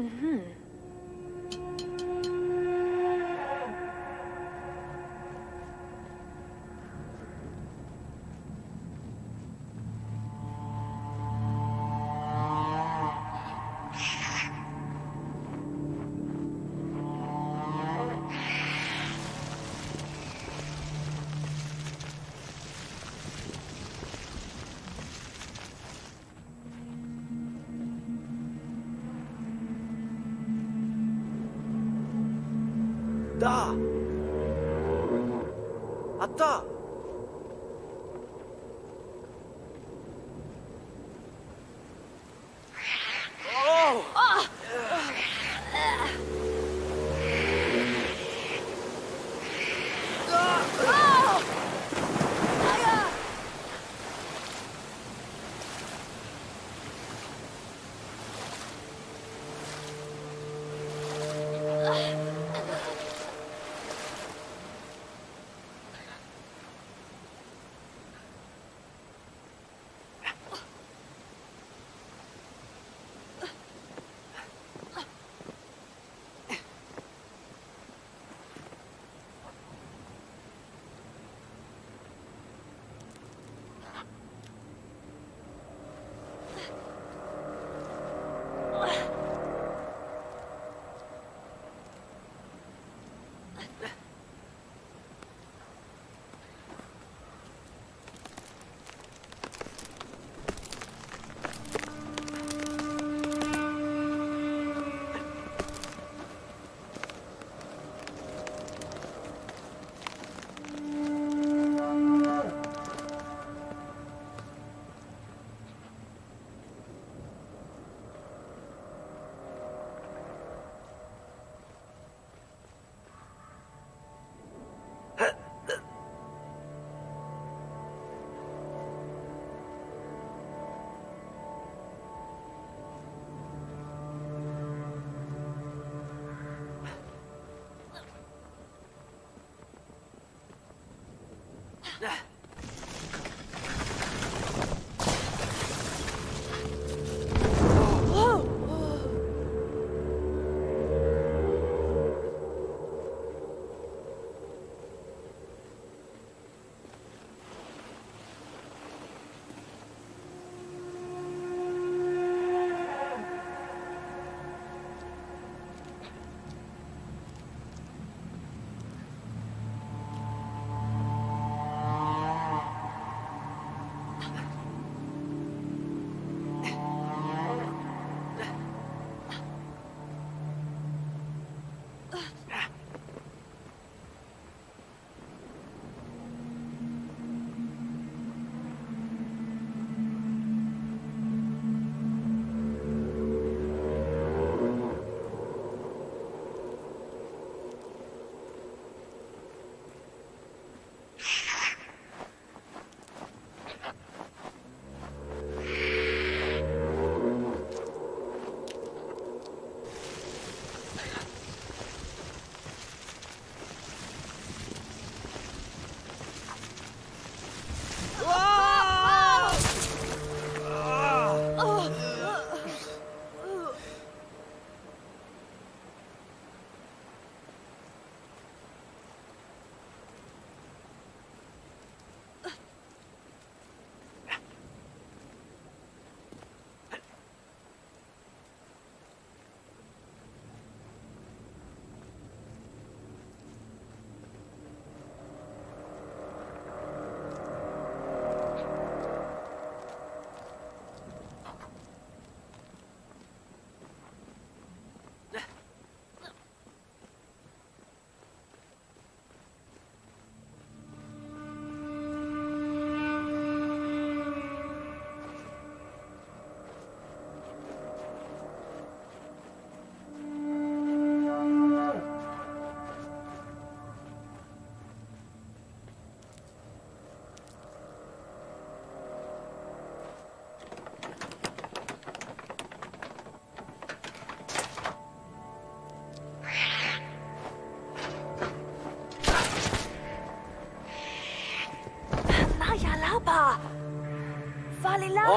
Mm-hmm. あった。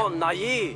哦，那伊，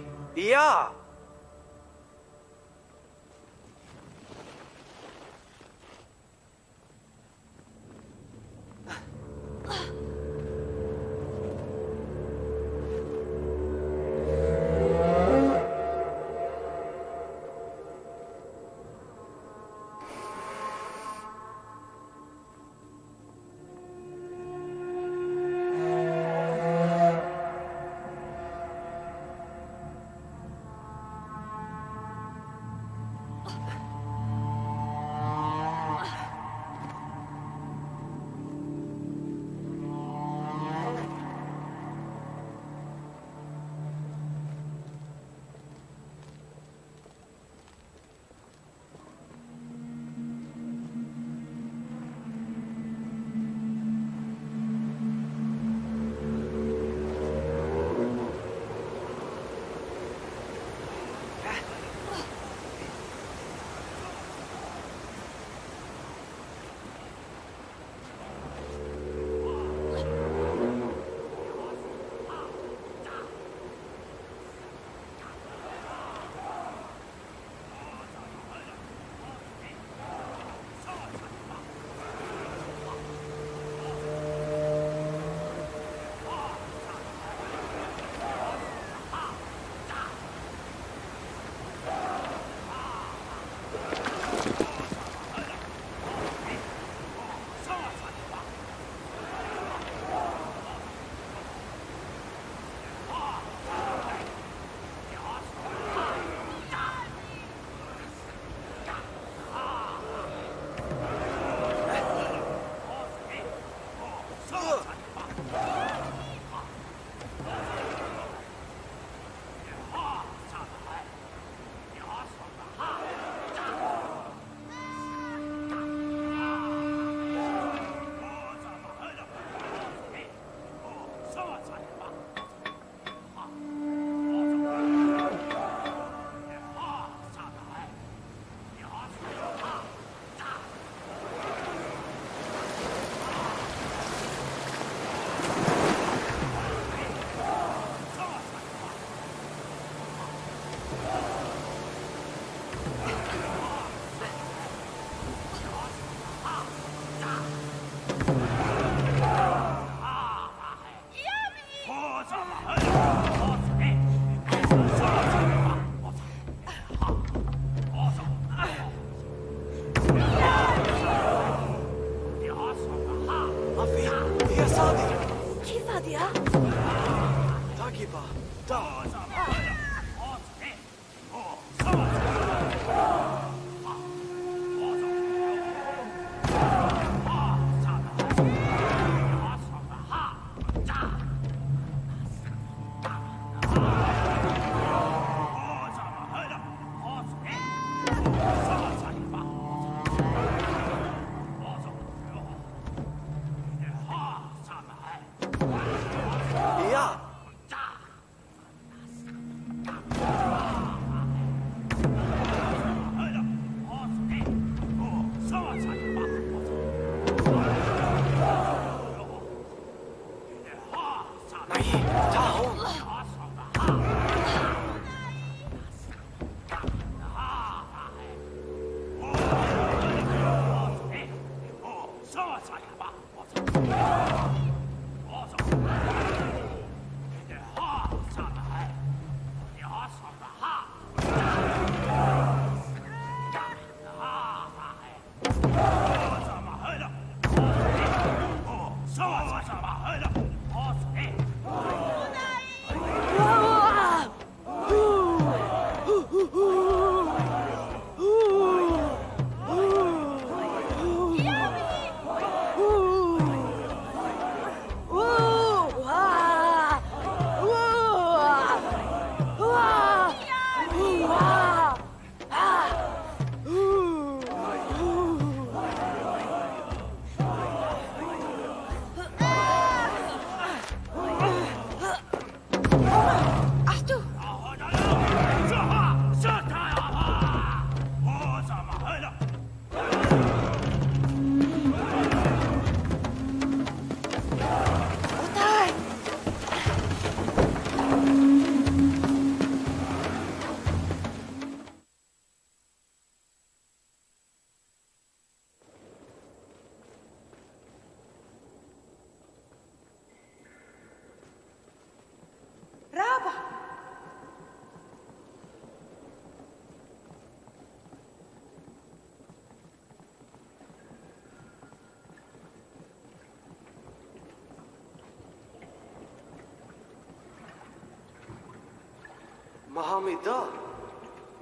حامضة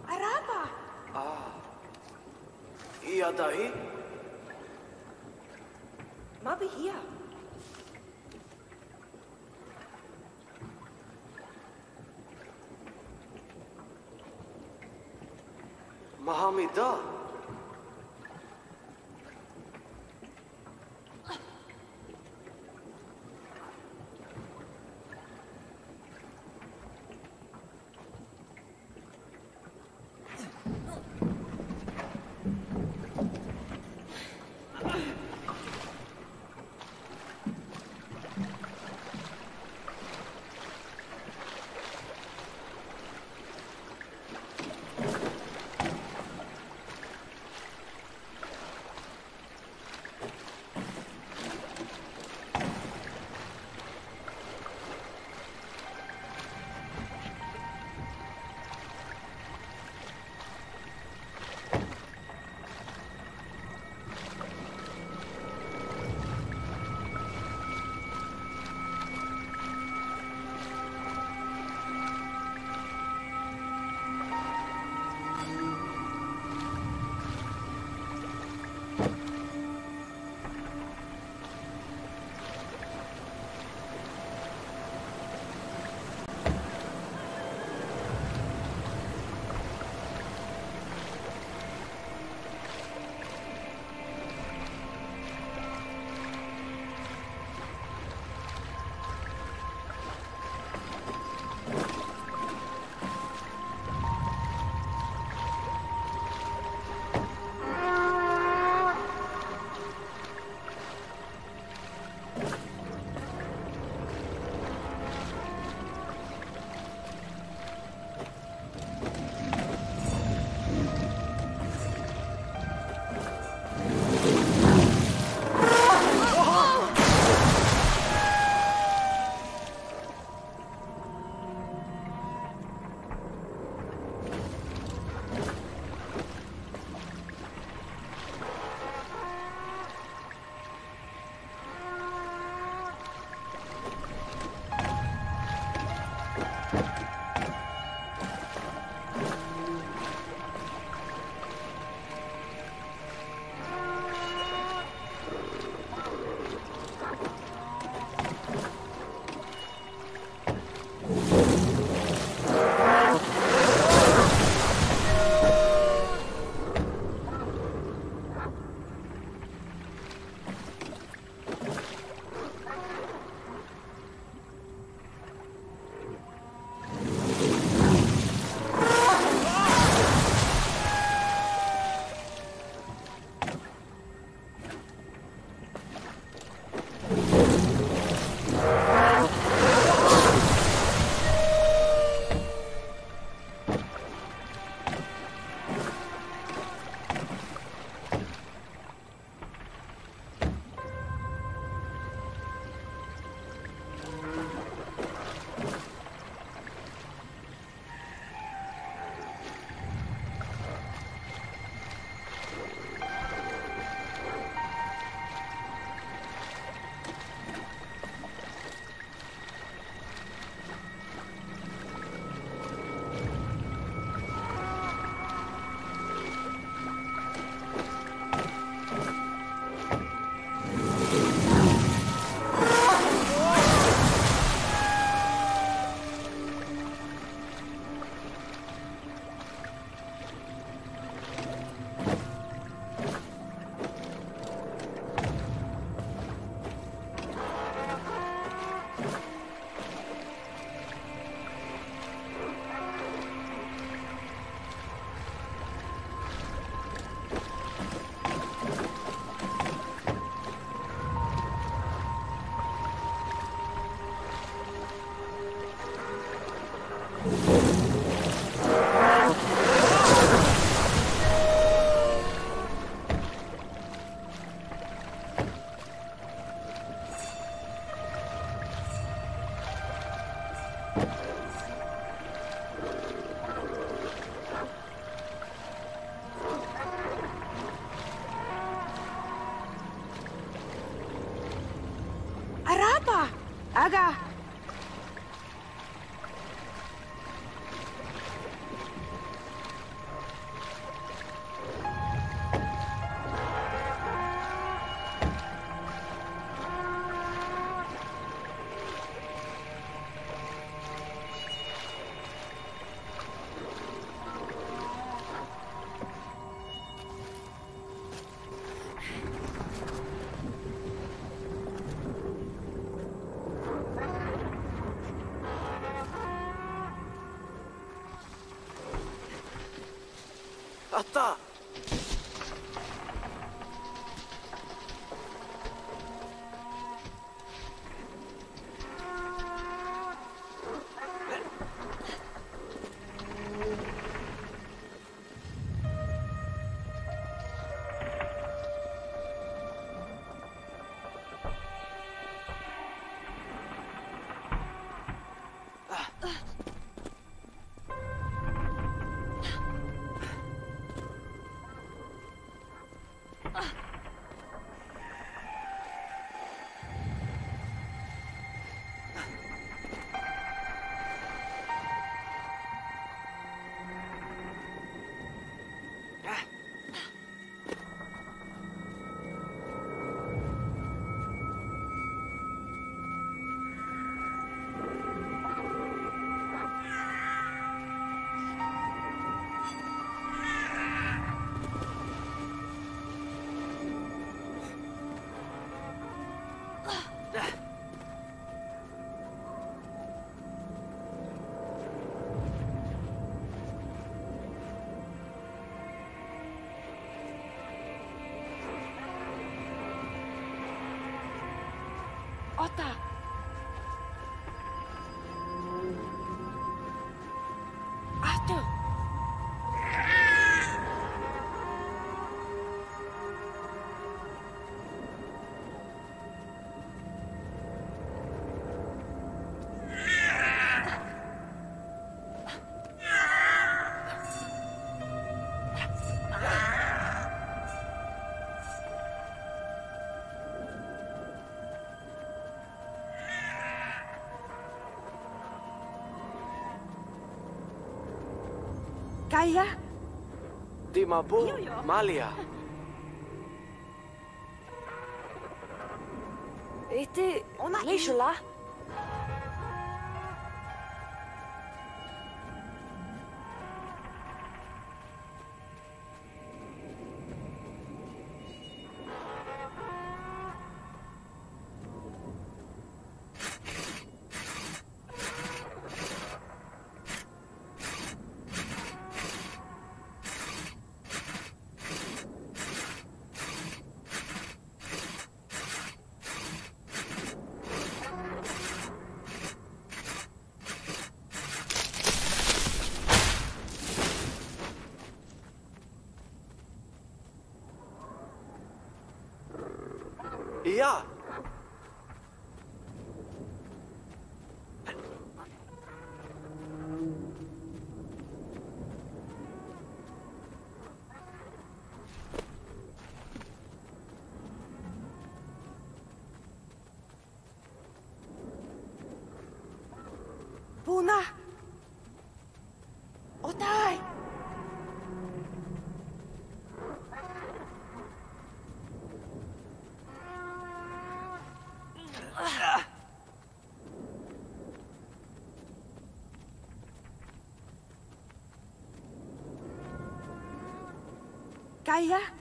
عرابة آه هي ضعيف ما بهي ما حامضة った。た。Aida? Dimabu, Malia. Este... Leishala. Iya. ayah.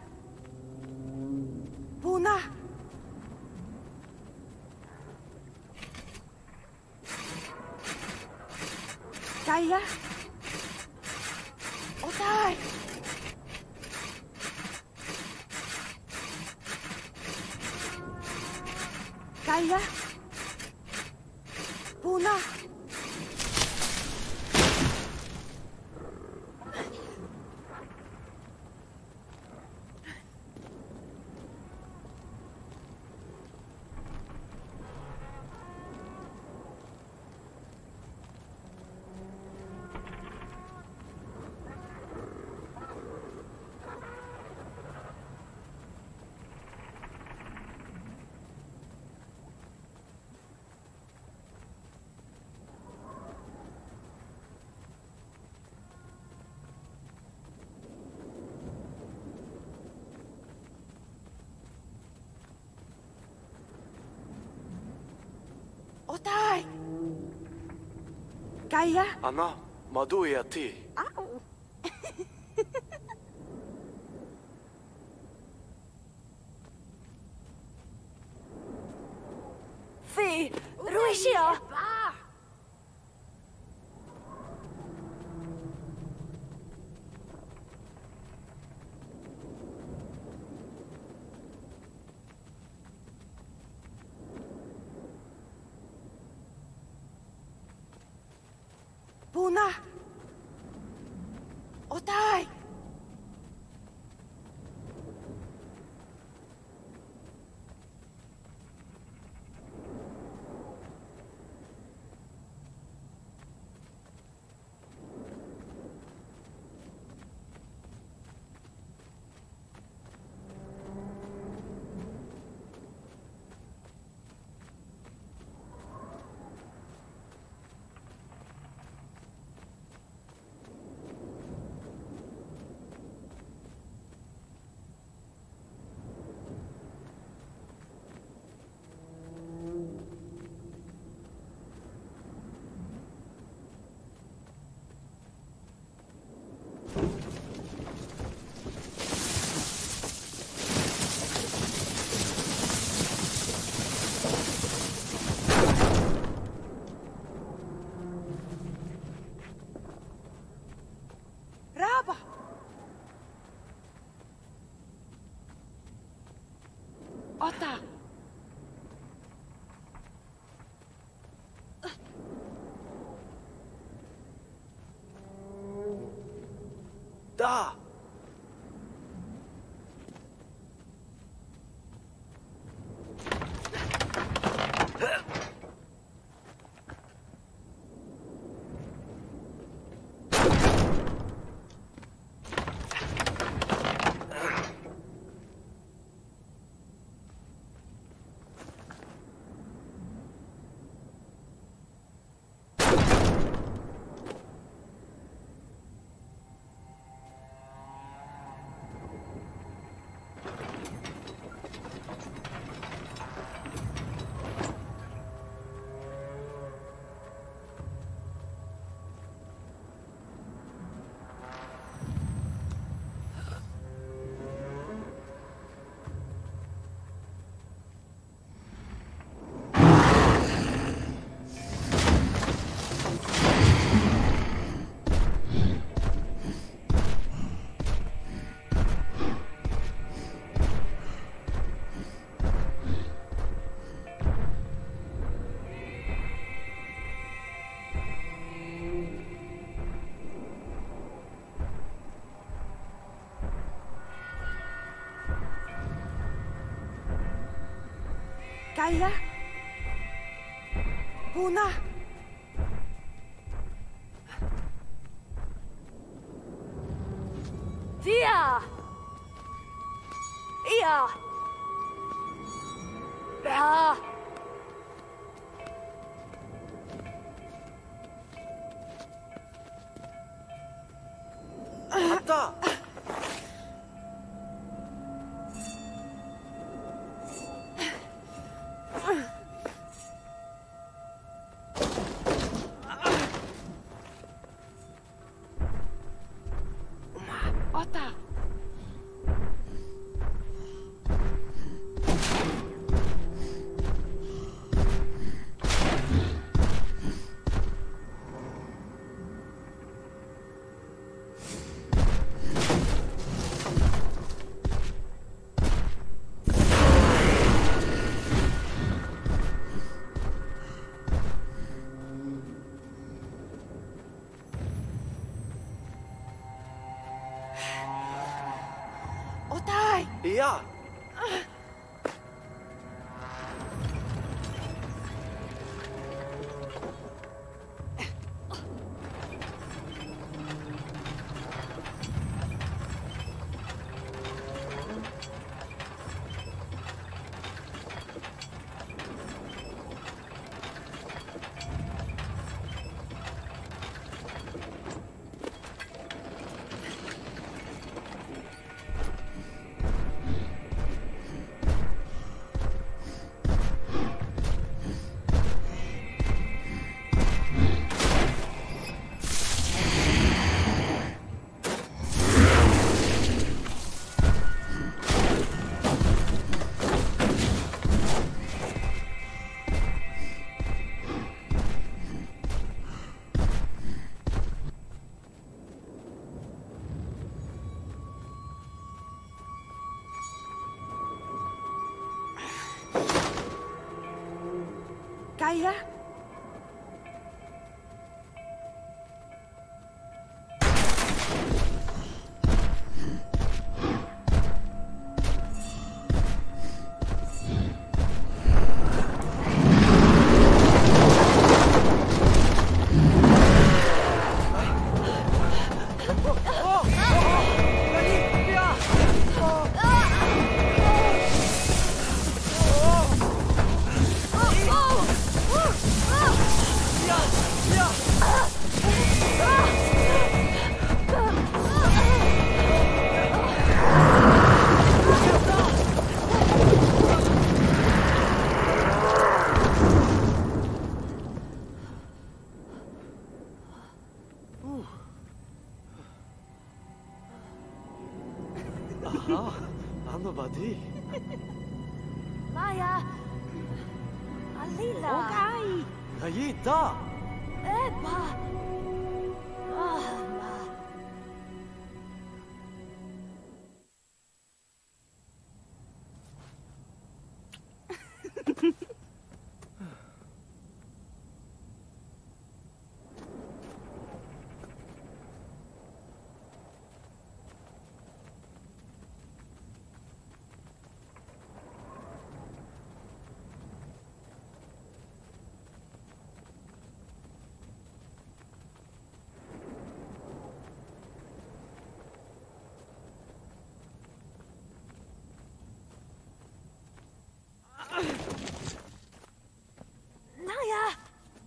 Otai! Kaya? Ana, maduja ti. Au! Da! Kyla? Puna! 呀、啊！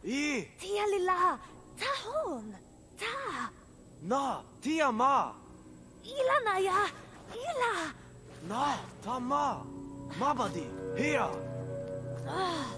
이. 티알릴라 타혼 타나 티아마 일라나야 일라 나 타마 마바디 히야 아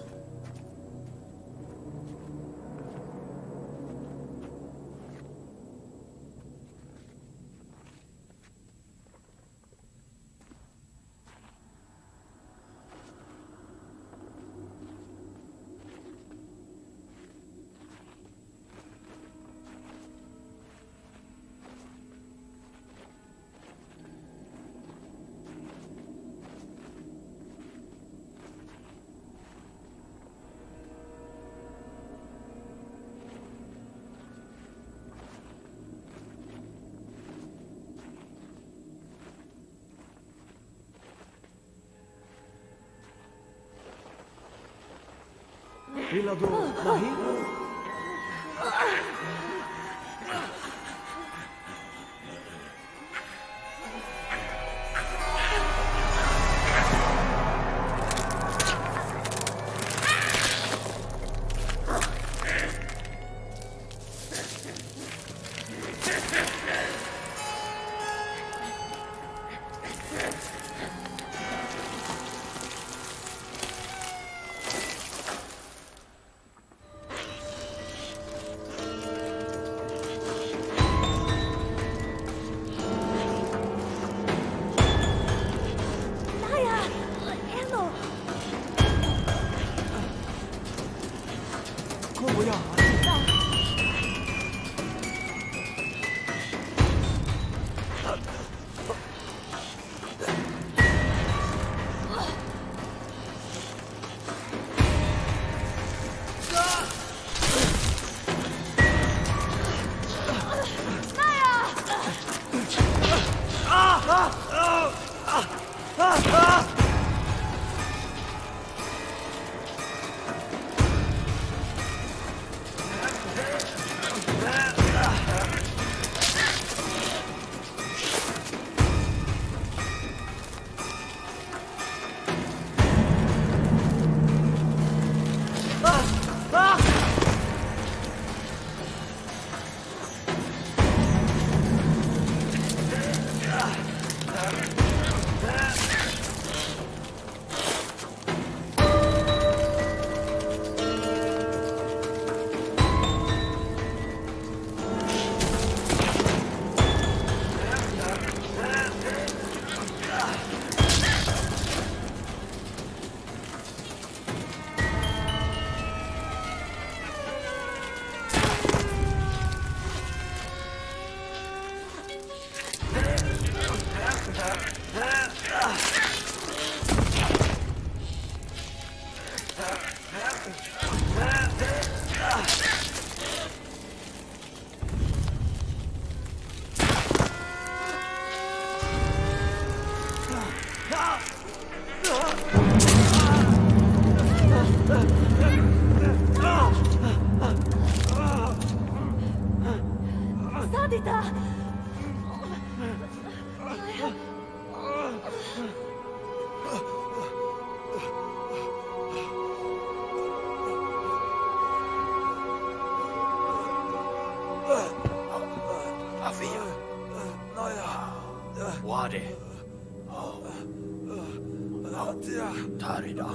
Vila do Barriga. 我ティア誰だ？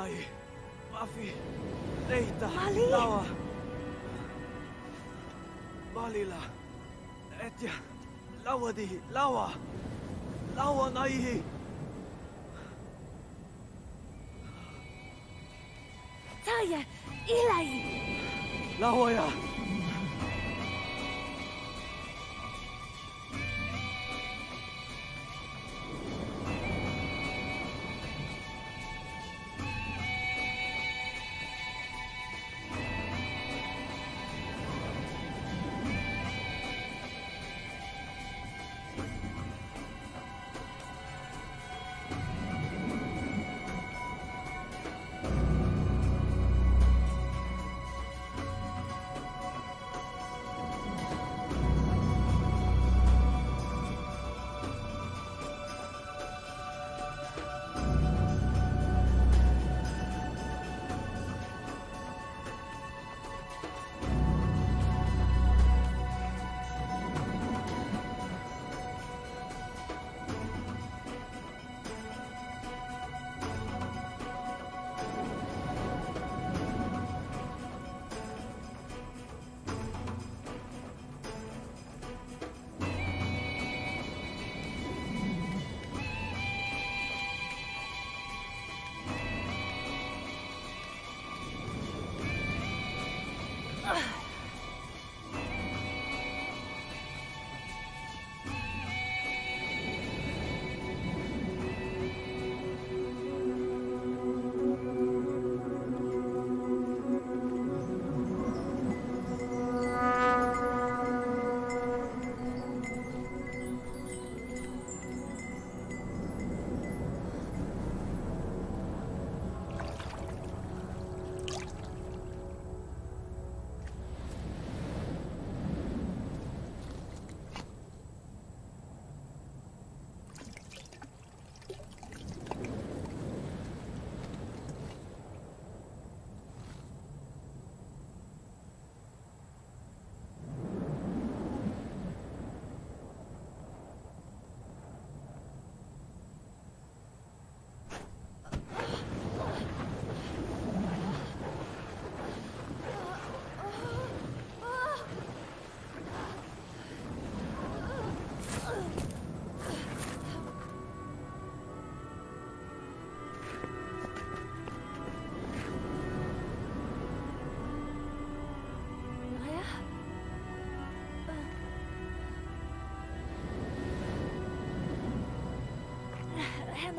ナイマフィレイタマリラワバリラエティアラワディラワラワナイヒタイヤイライラワヤ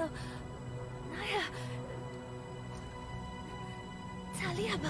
啊妈呀？咋了吧？